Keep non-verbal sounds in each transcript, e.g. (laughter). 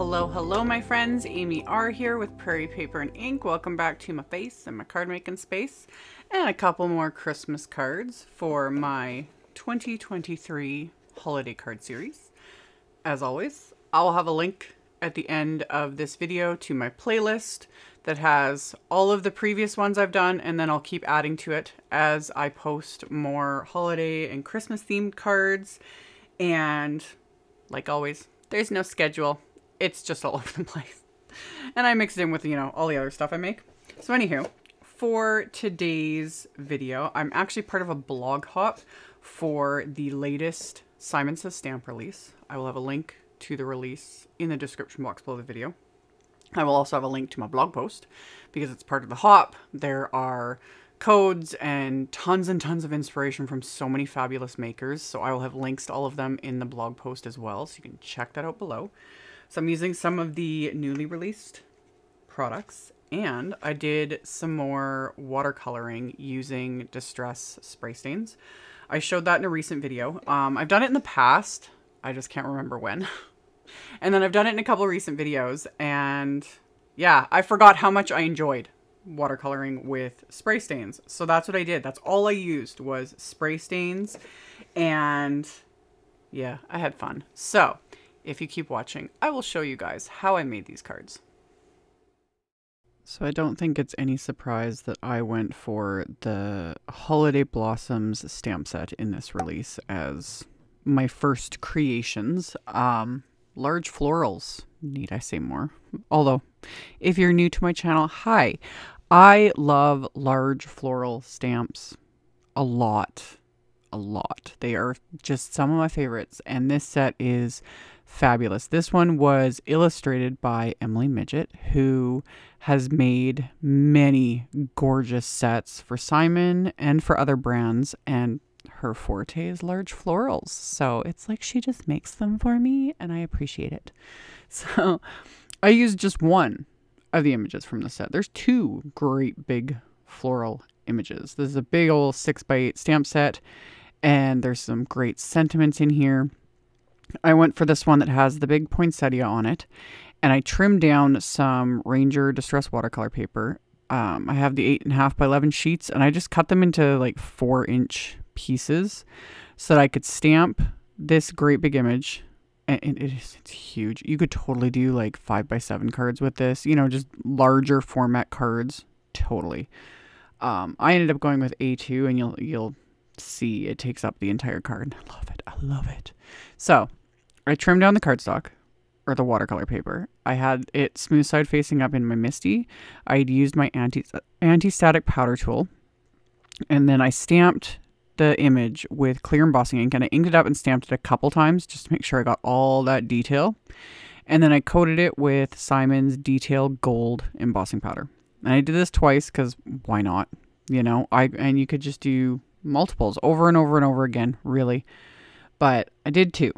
Hello, hello, my friends. Amy R here with Prairie Paper and Ink. Welcome back to my face and my card making space, and a couple more Christmas cards for my 2023 holiday card series. As always, I'll have a link at the end of this video to my playlist that has all of the previous ones I've done, and then I'll keep adding to it as I post more holiday and Christmas themed cards. And like always, there's no schedule it's just all (laughs) over the place. And I mix it in with, you know, all the other stuff I make. So anywho, for today's video, I'm actually part of a blog hop for the latest Simon Says stamp release. I will have a link to the release in the description box below the video. I will also have a link to my blog post because it's part of the hop. There are codes and tons and tons of inspiration from so many fabulous makers. So I will have links to all of them in the blog post as well. So you can check that out below. So I'm using some of the newly released products and I did some more watercoloring using Distress spray stains. I showed that in a recent video. Um, I've done it in the past. I just can't remember when. (laughs) and then I've done it in a couple recent videos and yeah, I forgot how much I enjoyed watercoloring with spray stains. So that's what I did. That's all I used was spray stains and yeah, I had fun. So if you keep watching, I will show you guys how I made these cards. So I don't think it's any surprise that I went for the Holiday Blossoms stamp set in this release as my first creations. Um, large florals, need I say more? Although, if you're new to my channel, hi. I love large floral stamps a lot. A lot. They are just some of my favorites. And this set is fabulous. This one was illustrated by Emily Midgett, who has made many gorgeous sets for Simon and for other brands. And her forte is large florals. So it's like she just makes them for me, and I appreciate it. (laughs) So I used just one of the images from the set. There's two great big floral images. This is a big old six by eight stamp set, and there's some great sentiments in here. I went for this one that has the big poinsettia on it, and I trimmed down some Ranger Distress watercolor paper. Um, I have the eight and a half by eleven sheets, and I just cut them into like four inch pieces so that I could stamp this great big image. And it is it's huge. You could totally do like five by seven cards with this. You know, just larger format cards. Totally. Um, I ended up going with A2, and you'll you'll see it takes up the entire card. I love it. I love it. So I trimmed down the cardstock or the watercolor paper. I had it smooth side facing up in my MISTI. I'd used my anti anti-static powder tool. And then I stamped the image with clear embossing ink and I inked it up and stamped it a couple times just to make sure I got all that detail. And then I coated it with Simon's Detail Gold embossing powder. And I did this twice because why not? You know, I and you could just do multiples over and over and over again, really. But I did two.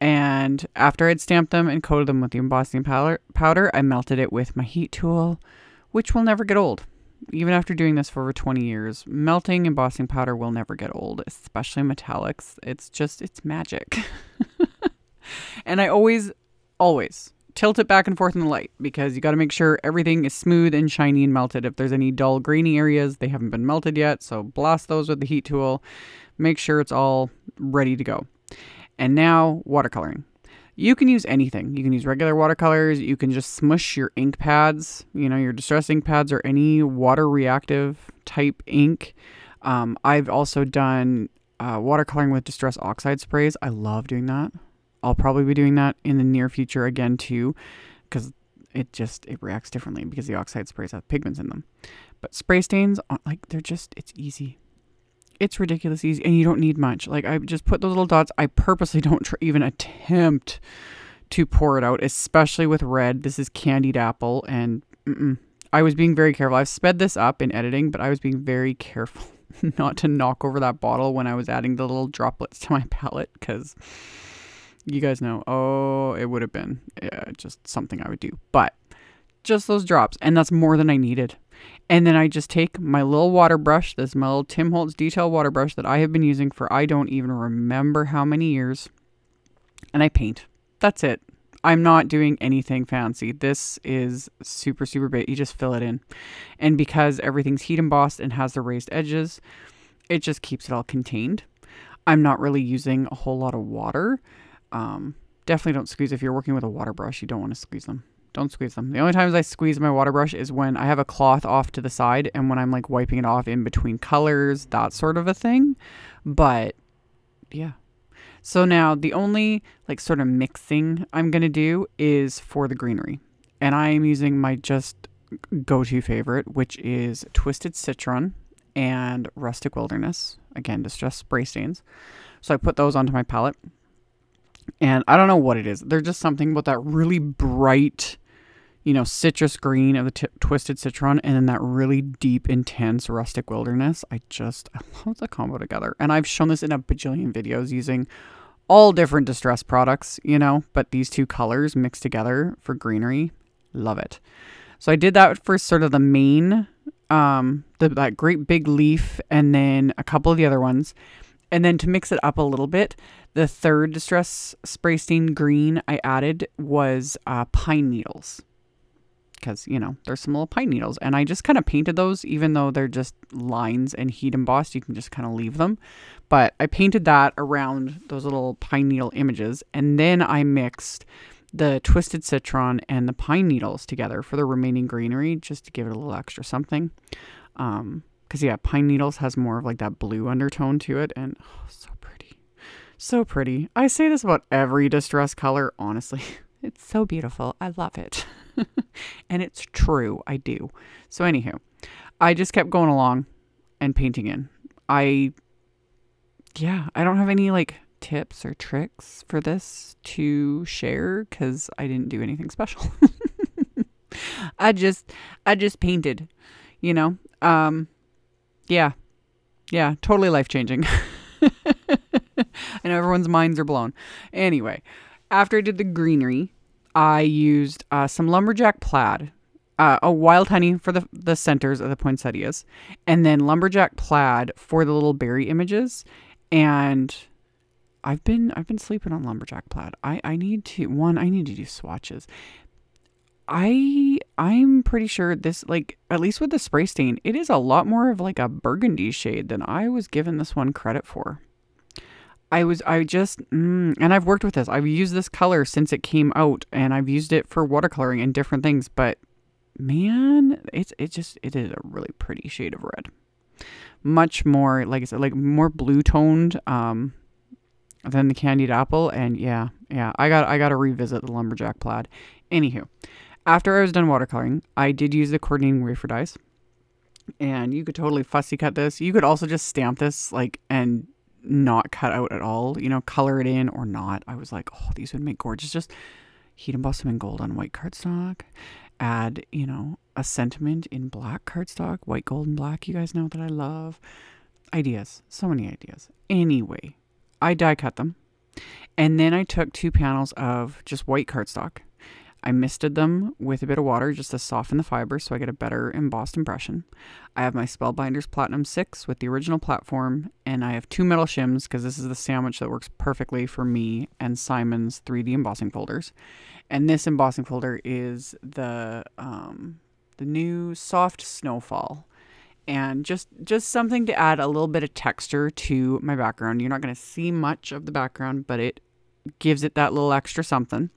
And after I'd stamped them and coated them with the embossing powder, powder, I melted it with my heat tool, which will never get old. Even after doing this for over 20 years, melting embossing powder will never get old, especially metallics. It's just, it's magic. (laughs) and I always, always tilt it back and forth in the light because you got to make sure everything is smooth and shiny and melted. If there's any dull grainy areas, they haven't been melted yet. So blast those with the heat tool. Make sure it's all ready to go. And now watercoloring. You can use anything. You can use regular watercolors. You can just smush your ink pads, you know, your distress ink pads or any water reactive type ink. Um, I've also done uh, watercoloring with distress oxide sprays. I love doing that. I'll probably be doing that in the near future again too, because it just it reacts differently because the oxide sprays have pigments in them. But spray stains, like they're just it's easy it's ridiculous easy and you don't need much. Like I just put those little dots. I purposely (laughs) don't tr- even attempt to pour it out, especially with red. This is candied apple and mm-mm. I was being very careful. I've sped this up in editing, but I was being very careful (laughs) not to knock over that bottle when I was adding the little droplets to my palette because you guys know, oh, it would have been yeah, just something I would do. But just those drops, and that's more than I needed. And then I just take my little water brush, this my little Tim Holtz detail water brush that I have been using for I don't even remember how many years, and I paint. That's it. I'm not doing anything fancy. This is super, super big. You just fill it in. And because everything's heat embossed and has the raised edges, it just keeps it all contained. I'm not really using a whole lot of water. Um, definitely don't squeeze. If you're working with a water brush, you don't want to squeeze them. Don't squeeze them. The only times I squeeze my water brush is when I have a cloth off to the side and when I'm like wiping it off in between colors, that sort of a thing. But yeah. So now the only like sort of mixing I'm going to do is for the greenery. And I am using my just go to favorite, which is Twisted Citron and Rustic Wilderness. Again, distress spray stains. So I put those onto my palette. And I don't know what it is. They're just something about that really bright, you know, citrus green of the t- Twisted Citron and then that really deep, intense Rustic Wilderness. I just, I (laughs) love the combo together. And I've shown this in a bajillion videos using all different distress products, you know, but these two colors mixed together for greenery. Love it. So I did that for sort of the main um, the, that great big leaf, and then a couple of the other ones. And then to mix it up a little bit, the third Distress Spray Stain Green I added was uh, pine needles. Because, you know, there's some little pine needles. And I just kind of painted those, even though they're just lines and heat embossed. You can just kind of leave them. But I painted that around those little pine needle images. And then I mixed the twisted citron and the pine needles together for the remaining greenery just to give it a little extra something. Um, because yeah, pine needles has more of like that blue undertone to it, and oh, so pretty, so pretty. I say this about every distress color, honestly. (laughs) It's so beautiful. I love it, (laughs) (laughs) and it's true. I do. So anywho, I just kept going along and painting in. I, yeah, I don't have any like tips or tricks for this to share because I didn't do anything special. (laughs) I just I just painted, you know. Um yeah. Yeah, totally life changing. and (laughs) everyone's minds are blown. Anyway, after I did the greenery, I used uh, some lumberjack plaid, uh, a wild honey for the the centers of the poinsettias, and then lumberjack plaid for the little berry images, and I've been I've been sleeping on lumberjack plaid. I I need to one I need to do swatches. I I'm pretty sure this like at least with the spray stain, it is a lot more of like a burgundy shade than I was given this one credit for. I was I just mm, and I've worked with this. I've used this color since it came out and I've used it for watercoloring and different things, but man, it's it just it is a really pretty shade of red. Much more like I said like more blue toned um than the candied apple. And yeah, yeah, I got I got to revisit the lumberjack plaid. Anywho, after I was done watercoloring, I did use the coordinating wafer dies, and you could totally fussy cut this. You could also just stamp this like and not cut out at all. You know, color it in or not. I was like, oh, these would make gorgeous. Just heat emboss them in gold on white cardstock. Add, you know, a sentiment in black cardstock, white, gold, and black. You guys know that I love ideas. So many ideas. Anyway, I die cut them. And then I took two panels of just white cardstock. I misted them with a bit of water just to soften the fiber so I get a better embossed impression. I have my Spellbinders Platinum 6 with the original platform, and I have two metal shims because this is the sandwich that works perfectly for me and Simon's 3D embossing folders. And this embossing folder is the um, the new Soft Snowfall and just just something to add a little bit of texture to my background. You're not going to see much of the background, but it gives it that little extra something.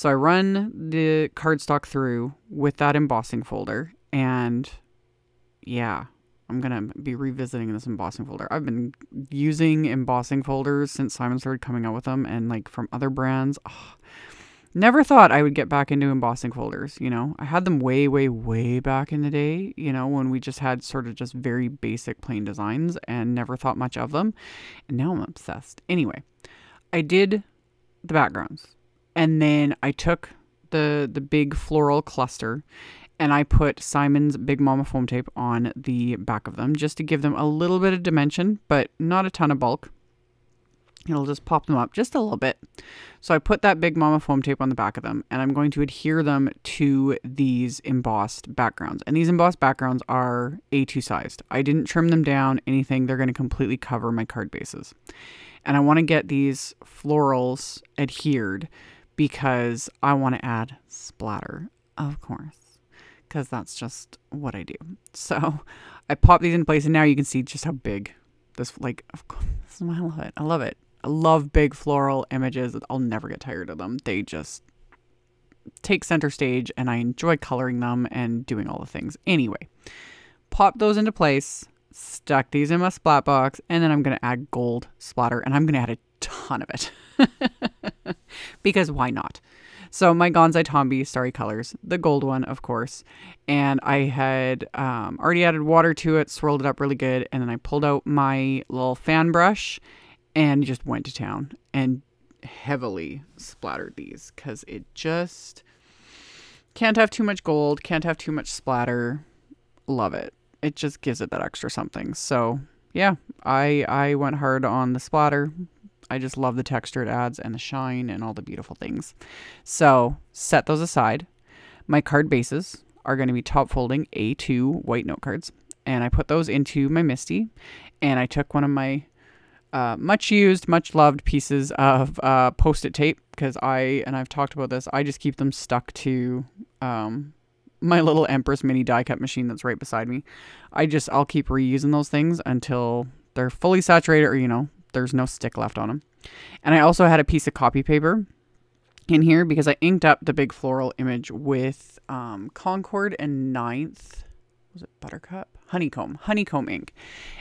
So I run the cardstock through with that embossing folder and yeah, I'm going to be revisiting this embossing folder. I've been using embossing folders since Simon started coming out with them and like from other brands. Oh, never thought I would get back into embossing folders, you know. I had them way, way, way back in the day, you know, when we just had sort of just very basic plain designs and never thought much of them. And now I'm obsessed. Anyway, I did the backgrounds. And then I took the the big floral cluster and I put Simon's Big Mama foam tape on the back of them just to give them a little bit of dimension, but not a ton of bulk. It'll just pop them up just a little bit. So I put that Big Mama foam tape on the back of them and I'm going to adhere them to these embossed backgrounds. And these embossed backgrounds are A2 sized. I didn't trim them down, anything. They're going to completely cover my card bases. And I want to get these florals adhered because I want to add splatter, of course, because that's just what I do. So I pop these in place, and now you can see just how big this, like, of course, (laughs) I love it. I love it. I love big floral images. I'll never get tired of them. They just take center stage, and I enjoy coloring them and doing all the things. Anyway, pop those into place, stuck these in my splat box, and then I'm going to add gold splatter, and I'm going to add a ton of it. (laughs) because why not? So my Gansai Tambi Starry Colors, the gold one, of course, and I had um, already added water to it, swirled it up really good, and then I pulled out my little fan brush and just went to town and heavily splattered these because it just can't have too much gold, can't have too much splatter. Love it. It just gives it that extra something. So yeah, I I went hard on the splatter, I just love the texture it adds and the shine and all the beautiful things. So set those aside. My card bases are going to be top folding A2 white note cards. And I put those into my MISTI. And I took one of my uh, much used, much loved pieces of uh, post it tape because I, and I've talked about this, I just keep them stuck to um, my little Empress mini die cut machine that's right beside me. I just, I'll keep reusing those things until they're fully saturated or, you know, there's no stick left on them. And I also had a piece of copy paper in here because I inked up the big floral image with um, Concord and Ninth. Was it Buttercup? Honeycomb, honeycomb ink.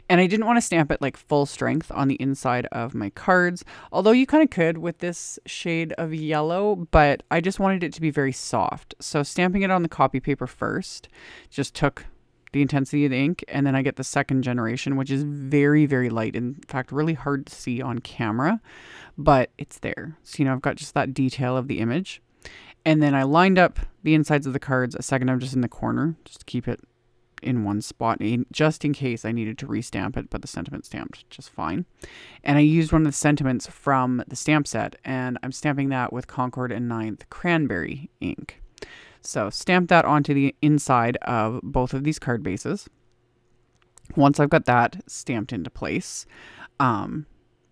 And I didn't want to stamp it like full strength on the inside of my cards, although you kind of could with this shade of yellow, but I just wanted it to be very soft. So stamping it on the copy paper first just took the intensity of the ink and then I get the second generation which is very very light. In fact really hard to see on camera but it's there. So you know I've got just that detail of the image. And then I lined up the insides of the cards a second. I'm just in the corner just to keep it in one spot just in case I needed to restamp it but the sentiment stamped just fine. And I used one of the sentiments from the stamp set and I'm stamping that with Concord and Ninth cranberry ink so stamp that onto the inside of both of these card bases. Once I've got that stamped into place, um,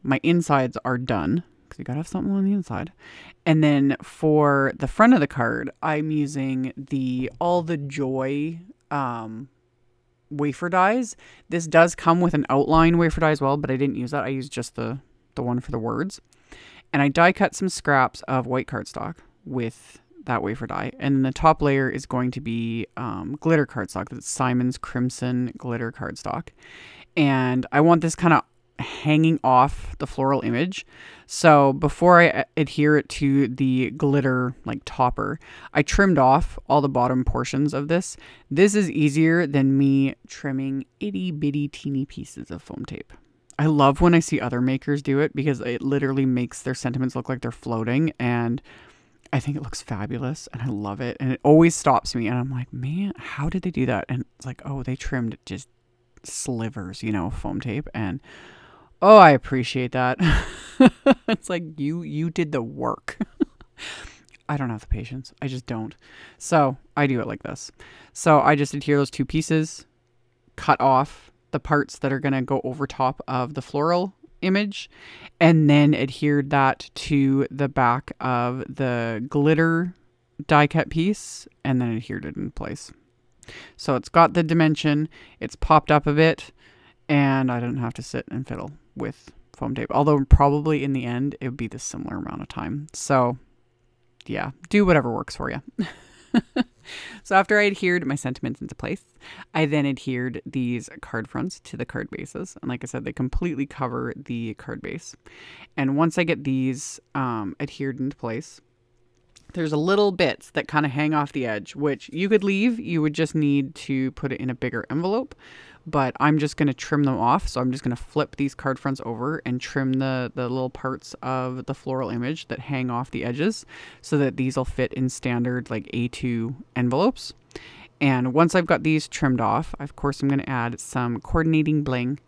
my insides are done because you gotta have something on the inside. And then for the front of the card, I'm using the All the Joy um, wafer dies. This does come with an outline wafer die as well, but I didn't use that. I used just the, the one for the words. And I die cut some scraps of white cardstock with that wafer die. And the top layer is going to be um, glitter cardstock. That's Simon's Crimson glitter cardstock. And I want this kind of hanging off the floral image. So before I adhere it to the glitter like topper, I trimmed off all the bottom portions of this. This is easier than me trimming itty bitty teeny pieces of foam tape. I love when I see other makers do it because it literally makes their sentiments look like they're floating and I think it looks fabulous and I love it. And it always stops me. And I'm like, man, how did they do that? And it's like, oh, they trimmed just slivers, you know, foam tape. And oh, I appreciate that. (laughs) it's like you you did the work. (laughs) I don't have the patience. I just don't. So I do it like this. So I just adhere those two pieces, cut off the parts that are going to go over top of the floral image and then adhered that to the back of the glitter die cut piece and then adhered it in place. So it's got the dimension, it's popped up a bit, and I don't have to sit and fiddle with foam tape. Although probably in the end it would be the similar amount of time. So yeah, do whatever works for you. (laughs) so after I adhered my sentiments into place, I then adhered these card fronts to the card bases. And like I said, they completely cover the card base. And once I get these um, adhered into place, there's a little bits that kind of hang off the edge, which you could leave. You would just need to put it in a bigger envelope but I'm just going to trim them off. So I'm just going to flip these card fronts over and trim the, the little parts of the floral image that hang off the edges so that these will fit in standard like A2 envelopes. And once I've got these trimmed off, of course, I'm going to add some coordinating bling.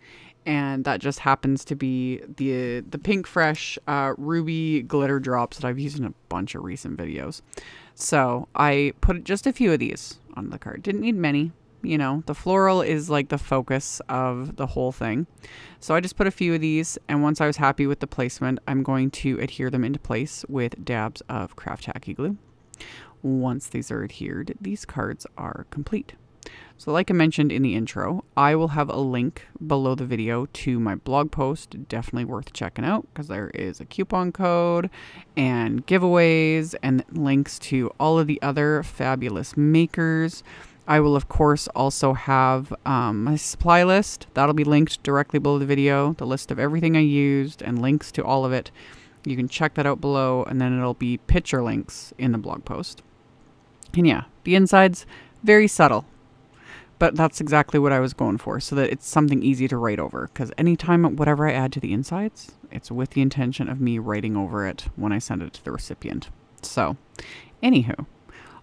And that just happens to be the the Pinkfresh uh, Ruby glitter drops that I've used in a bunch of recent videos. So I put just a few of these on the card. Didn't need many, You know, the floral is like the focus of the whole thing. So I just put a few of these, and once I was happy with the placement, I'm going to adhere them into place with dabs of craft tacky glue. Once these are adhered, these cards are complete. So like I mentioned in the intro, I will have a link below the video to my blog post, definitely worth checking out because there is a coupon code and giveaways and links to all of the other fabulous makers. I will, of course, also have um, my supply list. That'll be linked directly below the video, the list of everything I used and links to all of it. You can check that out below, and then it'll be picture links in the blog post. And yeah, the insides, very subtle. But that's exactly what I was going for, so that it's something easy to write over. Because anytime, whatever I add to the insides, it's with the intention of me writing over it when I send it to the recipient. So, anywho,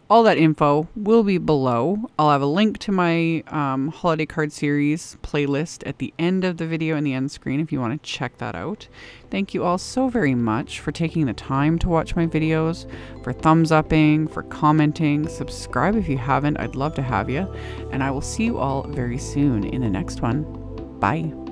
all that info will be below. I'll have a link to my um, holiday card series playlist at the end of the video in the end screen if you want to check that out. Thank you all so very much for taking the time to watch my videos, for thumbs upping, for commenting. Subscribe if you haven't, I'd love to have you. And I will see you all very soon in the next one. Bye.